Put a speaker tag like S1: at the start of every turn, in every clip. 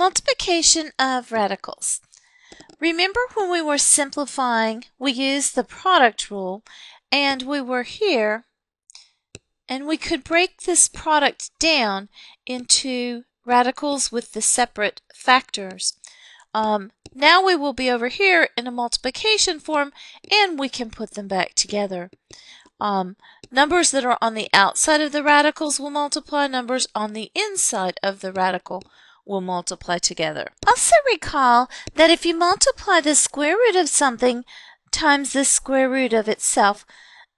S1: Multiplication of radicals. Remember when we were simplifying, we used the product rule and we were here and we could break this product down into radicals with the separate factors. Um, now we will be over here in a multiplication form and we can put them back together. Um, numbers that are on the outside of the radicals will multiply, numbers on the inside of the radical will multiply together. Also recall that if you multiply the square root of something times the square root of itself,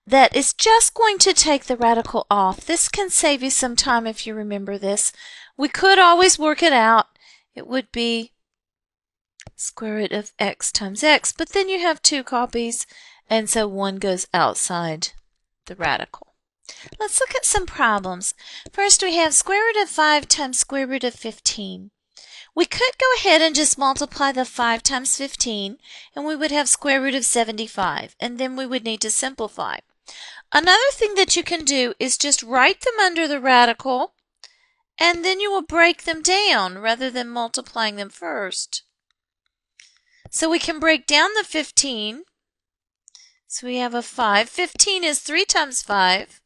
S1: that is just going to take the radical off. This can save you some time if you remember this. We could always work it out. It would be square root of x times x, but then you have two copies, and so one goes outside the radical. Let's look at some problems. First, we have square root of 5 times square root of 15. We could go ahead and just multiply the 5 times 15, and we would have square root of 75, and then we would need to simplify. Another thing that you can do is just write them under the radical, and then you will break them down rather than multiplying them first. So we can break down the 15. So we have a 5. 15 is 3 times 5.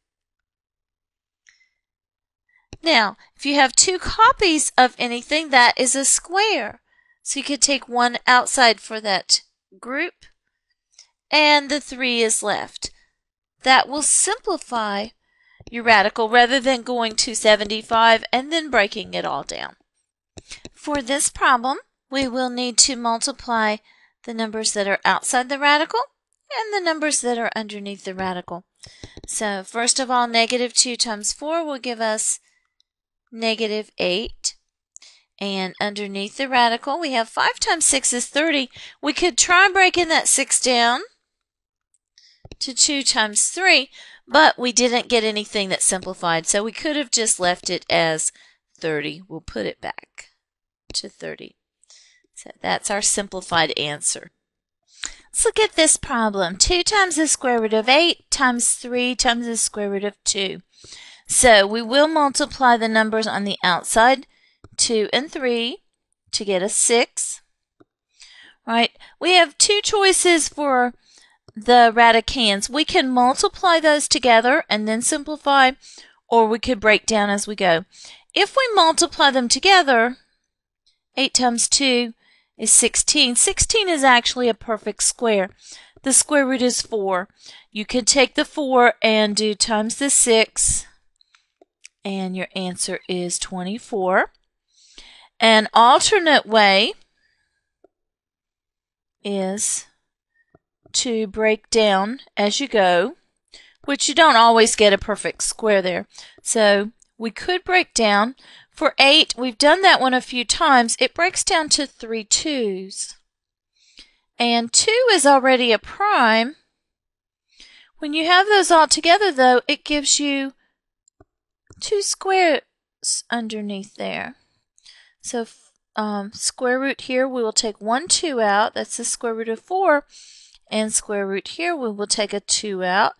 S1: Now, if you have two copies of anything, that is a square. So you could take one outside for that group, and the 3 is left. That will simplify your radical rather than going to 75 and then breaking it all down. For this problem, we will need to multiply the numbers that are outside the radical and the numbers that are underneath the radical. So first of all, negative 2 times 4 will give us negative 8. And underneath the radical, we have 5 times 6 is 30. We could try breaking that 6 down to 2 times 3, but we didn't get anything that simplified, so we could have just left it as 30. We'll put it back to 30. So that's our simplified answer. Let's look at this problem. 2 times the square root of 8 times 3 times the square root of 2. So we will multiply the numbers on the outside, 2 and 3, to get a 6. Right? We have two choices for the radicands. We can multiply those together and then simplify, or we could break down as we go. If we multiply them together, 8 times 2 is 16. 16 is actually a perfect square. The square root is 4. You could take the 4 and do times the 6 and your answer is 24. An alternate way is to break down as you go, which you don't always get a perfect square there. So we could break down. For 8, we've done that one a few times. It breaks down to three twos. And 2 is already a prime. When you have those all together, though, it gives you two squares underneath there. So um, square root here, we will take one 2 out. That's the square root of 4. And square root here, we will take a 2 out.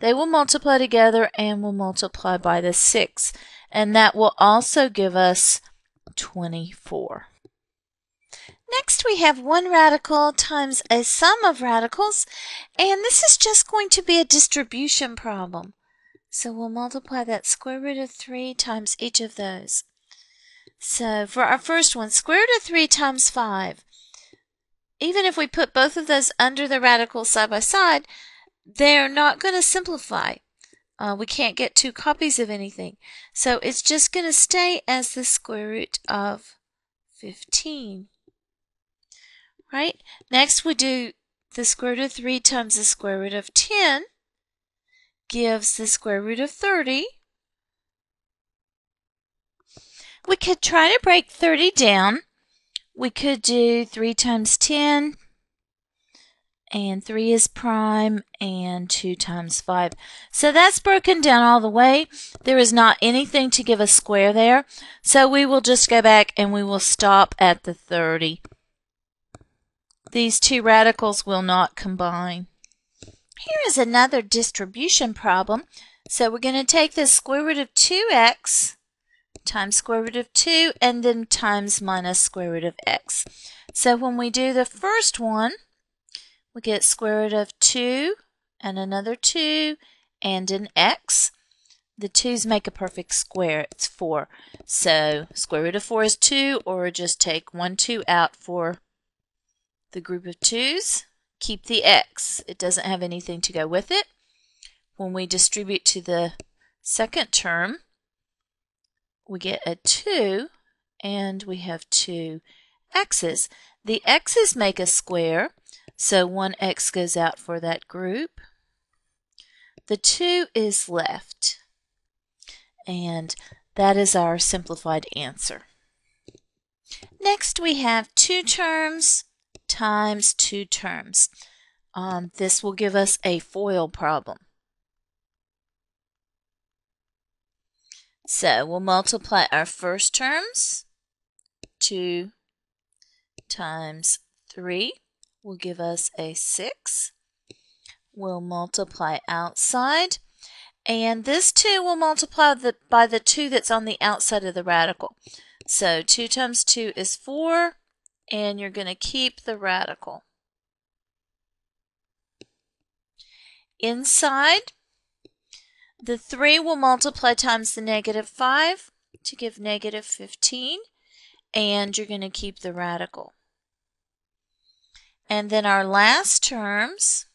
S1: They will multiply together and will multiply by the 6. And that will also give us 24. Next we have one radical times a sum of radicals, and this is just going to be a distribution problem. So we'll multiply that square root of 3 times each of those. So for our first one, square root of 3 times 5. Even if we put both of those under the radical side by side, they're not going to simplify. Uh, we can't get two copies of anything. So it's just going to stay as the square root of 15. Right? Next we do the square root of 3 times the square root of 10 gives the square root of 30. We could try to break 30 down. We could do 3 times 10, and 3 is prime, and 2 times 5. So that's broken down all the way. There is not anything to give a square there. So we will just go back and we will stop at the 30. These two radicals will not combine. Here is another distribution problem. So we're going to take the square root of 2x times square root of 2 and then times minus square root of x. So when we do the first one, we get square root of 2 and another 2 and an x. The 2's make a perfect square. It's 4. So square root of 4 is 2 or just take 1 2 out for the group of 2's. Keep the x. It doesn't have anything to go with it. When we distribute to the second term, we get a 2 and we have two x's. The x's make a square, so one x goes out for that group. The 2 is left, and that is our simplified answer. Next, we have two terms times two terms. Um, this will give us a FOIL problem. So we'll multiply our first terms. 2 times 3 will give us a 6. We'll multiply outside. And this 2 will multiply the, by the 2 that's on the outside of the radical. So 2 times 2 is 4, and you're going to keep the radical. Inside, the 3 will multiply times the negative 5 to give negative 15, and you're going to keep the radical. And then our last terms,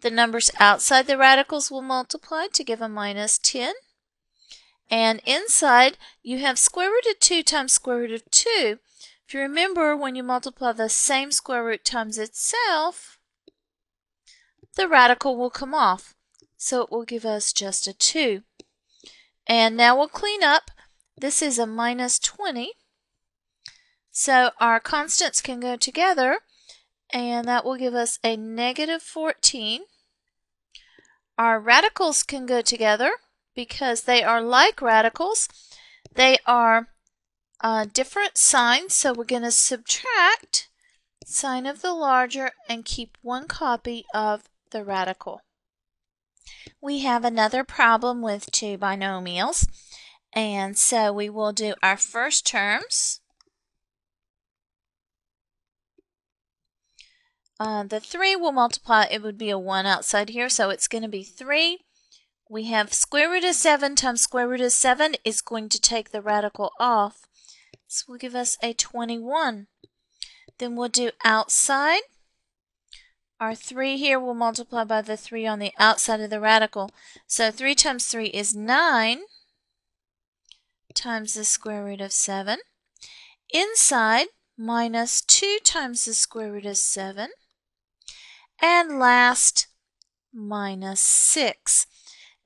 S1: the numbers outside the radicals will multiply to give a minus 10. And inside, you have square root of 2 times square root of 2. You remember, when you multiply the same square root times itself, the radical will come off. So it will give us just a 2. And now we'll clean up. This is a minus 20. So our constants can go together, and that will give us a negative 14. Our radicals can go together because they are like radicals. They are uh, different signs, so we're going to subtract sign of the larger and keep one copy of the radical. We have another problem with two binomials. And so we will do our first terms. Uh, the 3 will multiply, it would be a 1 outside here, so it's going to be 3. We have square root of 7 times square root of 7 is going to take the radical off. So will give us a 21. Then we'll do outside. Our 3 here will multiply by the 3 on the outside of the radical. So 3 times 3 is 9 times the square root of 7. Inside, minus 2 times the square root of 7. And last, minus 6.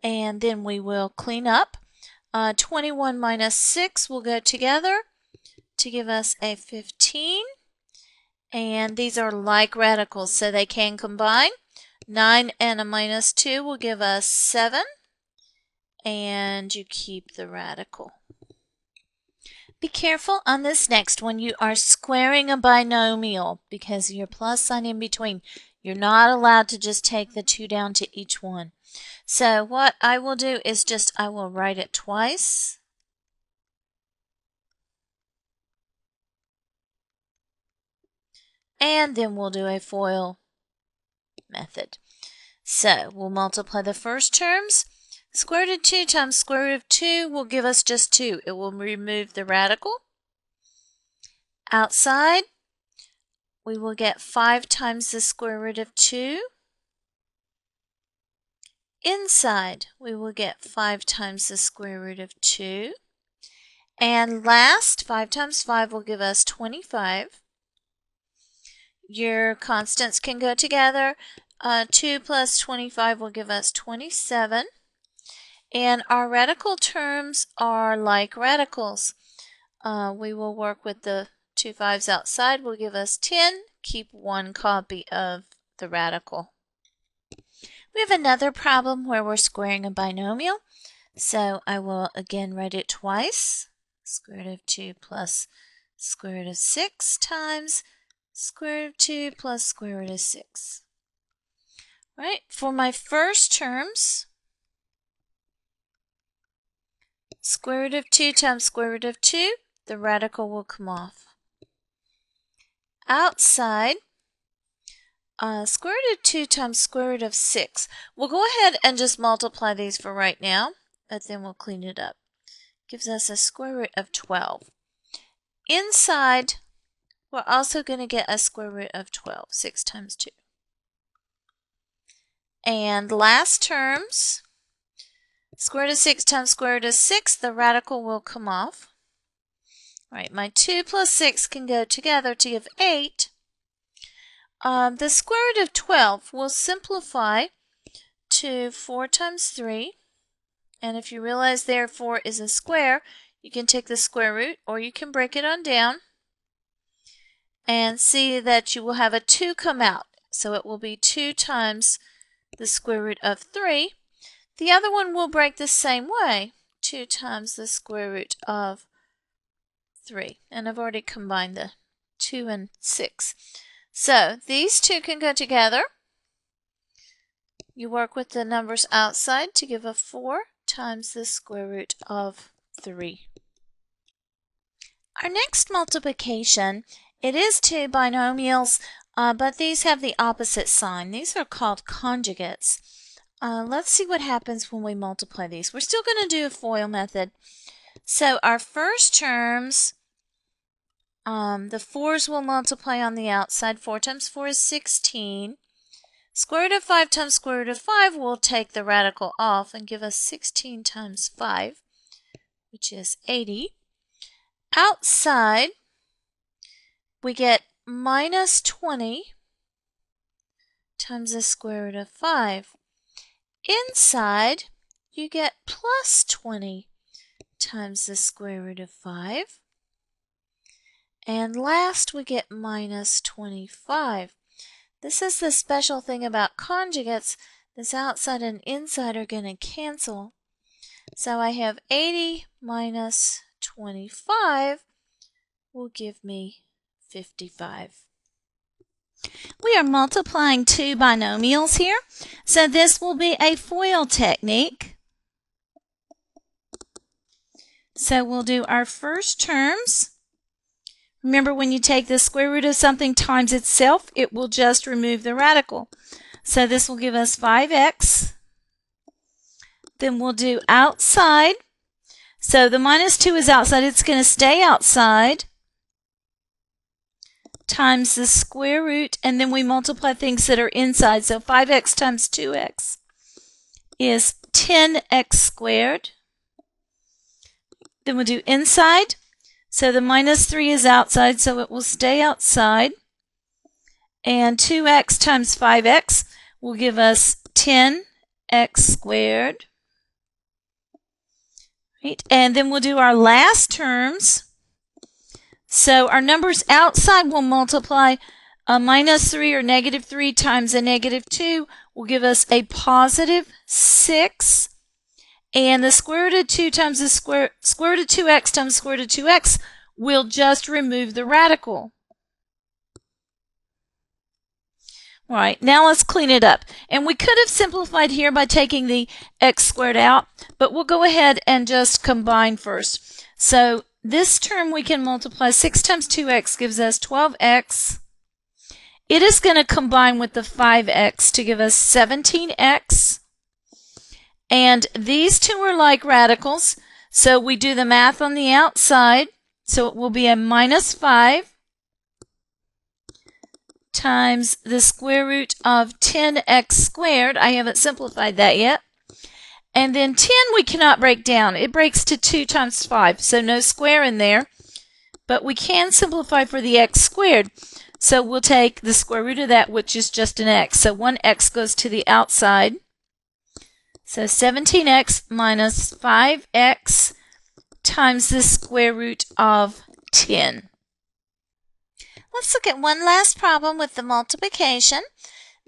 S1: And then we will clean up. Uh, 21 minus 6 will go together to give us a 15. And these are like radicals, so they can combine. 9 and a minus 2 will give us 7. And you keep the radical. Be careful on this next one. You are squaring a binomial because your plus sign in between. You're not allowed to just take the 2 down to each one. So what I will do is just I will write it twice. And then we'll do a FOIL method. So we'll multiply the first terms. Square root of 2 times square root of 2 will give us just 2. It will remove the radical. Outside, we will get 5 times the square root of 2. Inside, we will get 5 times the square root of 2. And last, 5 times 5 will give us 25. Your constants can go together. Uh, 2 plus 25 will give us 27. And our radical terms are like radicals. Uh, we will work with the two fives outside will give us 10. Keep one copy of the radical. We have another problem where we're squaring a binomial. So I will again write it twice. Square root of 2 plus square root of 6 times square root of 2 plus square root of 6. Right, for my first terms, Square root of 2 times square root of 2, the radical will come off. Outside, uh, square root of 2 times square root of 6. We'll go ahead and just multiply these for right now, but then we'll clean it up. Gives us a square root of 12. Inside, we're also going to get a square root of 12, 6 times 2. And last terms, square root of 6 times square root of 6, the radical will come off. All right, my 2 plus 6 can go together to give 8. Um, the square root of 12 will simplify to 4 times 3. And if you realize there 4 is a square, you can take the square root or you can break it on down and see that you will have a 2 come out. So it will be 2 times the square root of 3. The other one will break the same way, 2 times the square root of 3. And I've already combined the 2 and 6. So these two can go together. You work with the numbers outside to give a 4 times the square root of 3. Our next multiplication, it is two binomials, uh, but these have the opposite sign. These are called conjugates. Uh, let's see what happens when we multiply these. We're still going to do a FOIL method. So our first terms, um, the 4's will multiply on the outside. 4 times 4 is 16. Square root of 5 times square root of 5 will take the radical off and give us 16 times 5, which is 80. Outside, we get minus 20 times the square root of 5. Inside, you get plus 20 times the square root of 5. And last, we get minus 25. This is the special thing about conjugates. This outside and inside are going to cancel. So I have 80 minus 25 will give me 55. We are multiplying two binomials here, so this will be a FOIL technique. So we'll do our first terms. Remember when you take the square root of something times itself, it will just remove the radical. So this will give us 5x. Then we'll do outside. So the minus 2 is outside. It's going to stay outside times the square root, and then we multiply things that are inside. So 5x times 2x is 10x squared. Then we'll do inside. So the minus 3 is outside, so it will stay outside. And 2x times 5x will give us 10x squared. Right? And then we'll do our last terms. So our numbers outside will multiply a minus 3 or negative 3 times a negative 2 will give us a positive 6. And the square root of 2 times the square, square root of 2x times square root of 2x will just remove the radical. All right, now let's clean it up. And we could have simplified here by taking the x squared out, but we'll go ahead and just combine first. So this term we can multiply 6 times 2x gives us 12x. It is going to combine with the 5x to give us 17x. And these two are like radicals, so we do the math on the outside. So it will be a minus 5 times the square root of 10x squared. I haven't simplified that yet. And then 10 we cannot break down. It breaks to 2 times 5, so no square in there. But we can simplify for the x squared. So we'll take the square root of that, which is just an x. So one x goes to the outside. So 17x minus 5x times the square root of 10. Let's look at one last problem with the multiplication.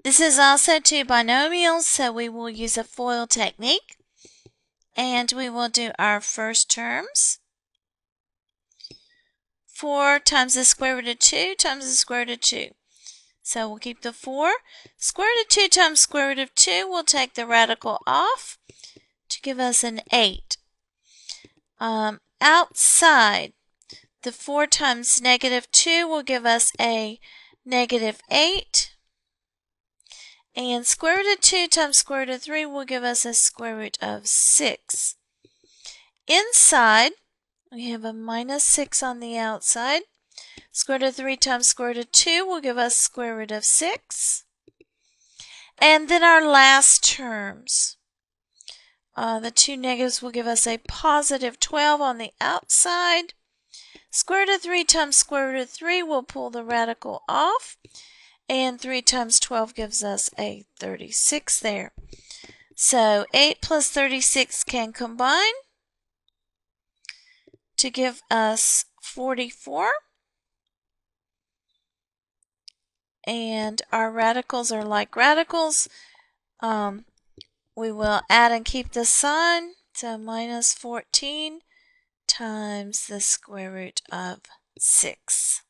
S1: This is also two binomials, so we will use a FOIL technique. And we will do our first terms. 4 times the square root of 2 times the square root of 2. So we'll keep the 4. Square root of 2 times square root of 2, we'll take the radical off to give us an 8. Um, outside, the 4 times negative 2 will give us a negative 8. And square root of 2 times square root of 3 will give us a square root of 6. Inside, we have a minus 6 on the outside. Square root of 3 times square root of 2 will give us square root of 6. And then our last terms. Uh, the two negatives will give us a positive 12 on the outside. Square root of 3 times square root of 3 will pull the radical off. And 3 times 12 gives us a 36 there. So 8 plus 36 can combine to give us 44. And our radicals are like radicals. Um, we will add and keep the sign. So minus 14 times the square root of 6.